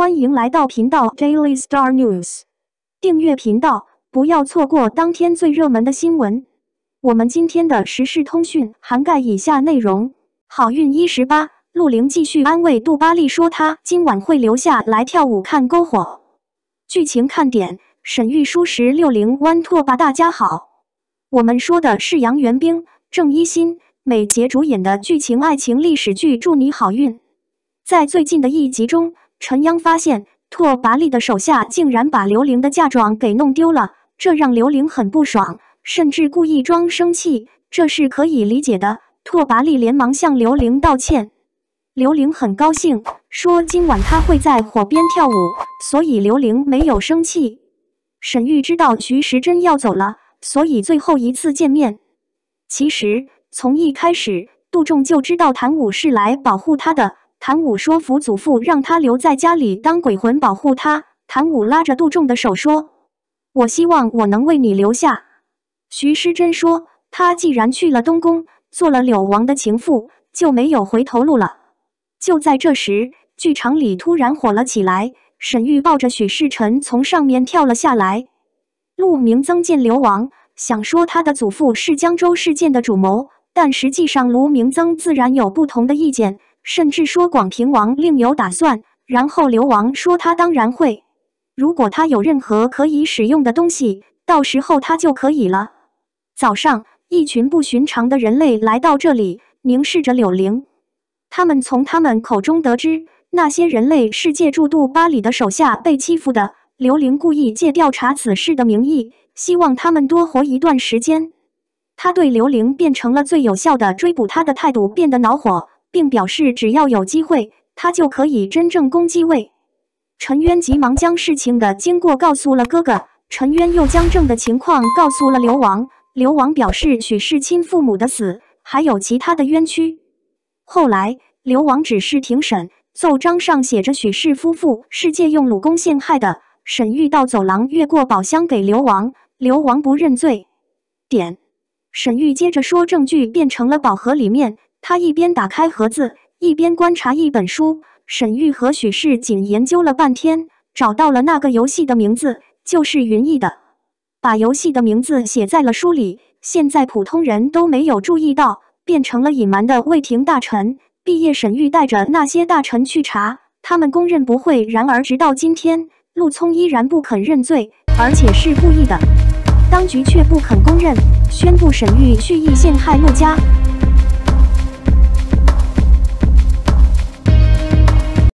欢迎来到频道 Daily Star News，订阅频道，不要错过当天最热门的新闻。我们今天的时事通讯涵盖以下内容：好运一十八，陆玲继续安慰杜巴利说他今晚会留下来跳舞看篝火。剧情看点：沈玉书十六零 One 拓吧，大家好，我们说的是杨元兵、郑一新、美杰主演的剧情爱情历史剧《祝你好运》。在最近的一集中。陈央发现拓跋力的手下竟然把刘玲的嫁妆给弄丢了，这让刘玲很不爽，甚至故意装生气，这是可以理解的。拓跋力连忙向刘玲道歉，刘玲很高兴，说今晚他会在火边跳舞，所以刘玲没有生气。沈玉知道徐时珍要走了，所以最后一次见面。其实从一开始，杜仲就知道谭武是来保护他的。谭武说服祖父让他留在家里当鬼魂保护他。谭武拉着杜仲的手说：“我希望我能为你留下。”徐师珍说：“他既然去了东宫，做了柳王的情妇，就没有回头路了。”就在这时，剧场里突然火了起来。沈玉抱着许世臣从上面跳了下来。陆明增见流亡，想说他的祖父是江州事件的主谋，但实际上卢明增自然有不同的意见。甚至说广平王另有打算，然后刘王说他当然会，如果他有任何可以使用的东西，到时候他就可以了。早上，一群不寻常的人类来到这里，凝视着柳玲。他们从他们口中得知，那些人类是借助杜巴里的手下被欺负的。刘玲故意借调查此事的名义，希望他们多活一段时间。他对刘玲变成了最有效的追捕他的态度变得恼火。并表示，只要有机会，他就可以真正攻击魏。陈渊急忙将事情的经过告诉了哥哥，陈渊又将正的情况告诉了刘王。刘王表示，许氏亲父母的死还有其他的冤屈。后来，刘王指示庭审，奏章上写着许氏夫妇是借用鲁公陷害的。沈玉到走廊越过宝箱给刘王，刘王不认罪。点。沈玉接着说，证据变成了宝盒里面。他一边打开盒子，一边观察一本书。沈玉和许世锦研究了半天，找到了那个游戏的名字，就是云逸的，把游戏的名字写在了书里。现在普通人都没有注意到，变成了隐瞒的魏廷大臣。毕业，沈玉带着那些大臣去查，他们公认不会。然而，直到今天，陆聪依然不肯认罪，而且是故意的。当局却不肯公认，宣布沈玉蓄意陷害陆家。